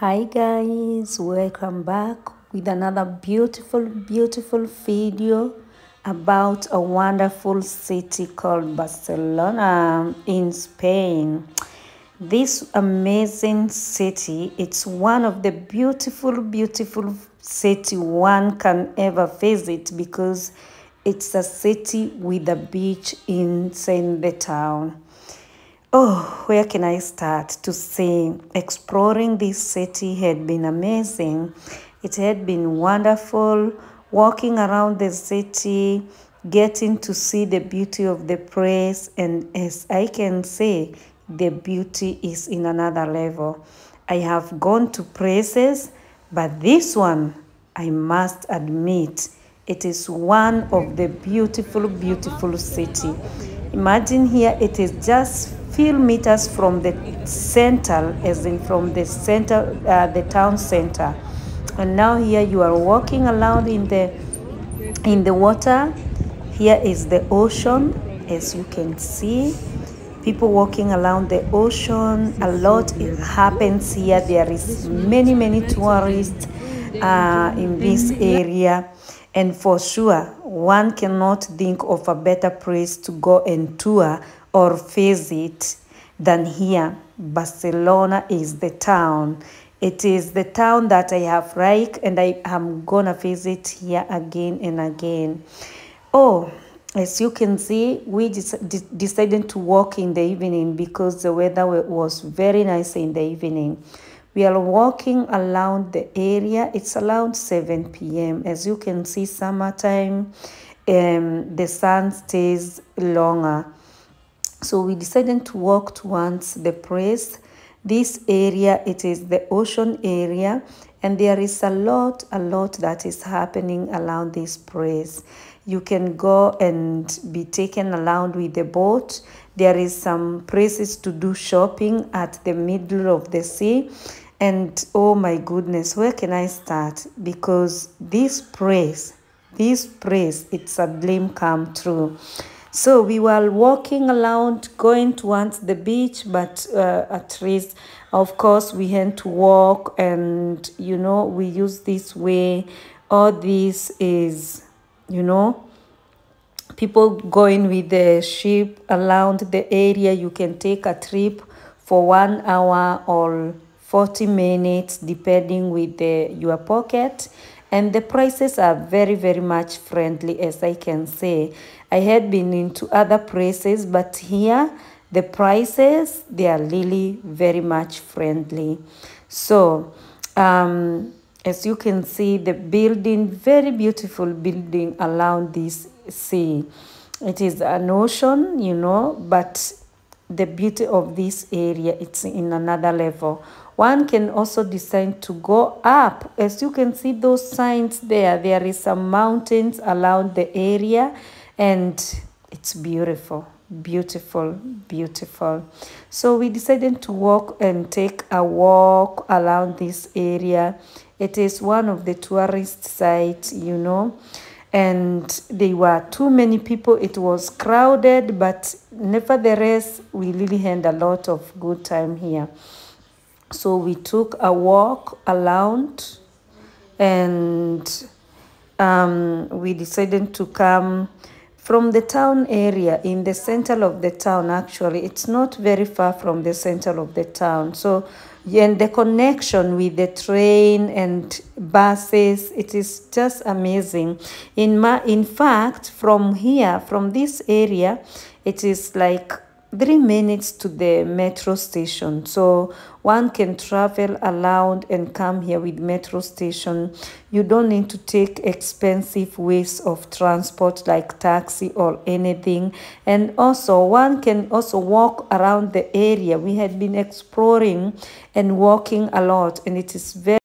hi guys. Welcome back with another beautiful beautiful video about a wonderful city called barcelona in spain. This amazing city it's one of the beautiful beautiful city one can ever visit because it's a city with a beach inside the town Oh, where can I start to say exploring this city had been amazing. It had been wonderful walking around the city, getting to see the beauty of the place, and as I can say, the beauty is in another level. I have gone to places, but this one, I must admit, it is one of the beautiful, beautiful city. Imagine here it is just few meters from the center, as in from the center, uh, the town center. And now here you are walking around in the in the water. Here is the ocean, as you can see. People walking around the ocean. A lot happens here. There is many many tourists uh, in this area. And for sure, one cannot think of a better place to go and tour or visit than here. Barcelona is the town. It is the town that I have liked and I am gonna visit here again and again. Oh, as you can see, we decided to walk in the evening because the weather was very nice in the evening. We are walking around the area. It's around 7 p.m. As you can see, summertime, um, the sun stays longer. So we decided to walk towards the place. This area, it is the ocean area, and there is a lot, a lot that is happening around this place. You can go and be taken around with the boat. There is some places to do shopping at the middle of the sea. And oh my goodness, where can I start? Because this praise, this praise, it's a dream come true. So we were walking around, going towards the beach, but uh, at least, of course, we had to walk and, you know, we use this way. All this is, you know, people going with the ship around the area. You can take a trip for one hour or 40 minutes, depending with the, your pocket. And the prices are very very much friendly as i can say. I had been into other places but here the prices they are really very much friendly. So um, as you can see the building very beautiful building around this sea. It is an ocean you know but the beauty of this area it's in another level. One can also decide to go up. As you can see those signs there there is some mountains around the area and it's beautiful beautiful beautiful. So we decided to walk and take a walk around this area. It is one of the tourist sites you know and there were too many people. It was crowded but nevertheless we really had a lot of good time here. So we took a walk around and um, we decided to come from the town area in the center of the town actually. It's not very far from the center of the town. So and the connection with the train and buses it is just amazing. In my in fact from here from this area it is like three minutes to the metro station so one can travel around and come here with metro station. You don't need to take expensive ways of transport like taxi or anything. And also one can also walk around the area. We had been exploring and walking a lot and it is very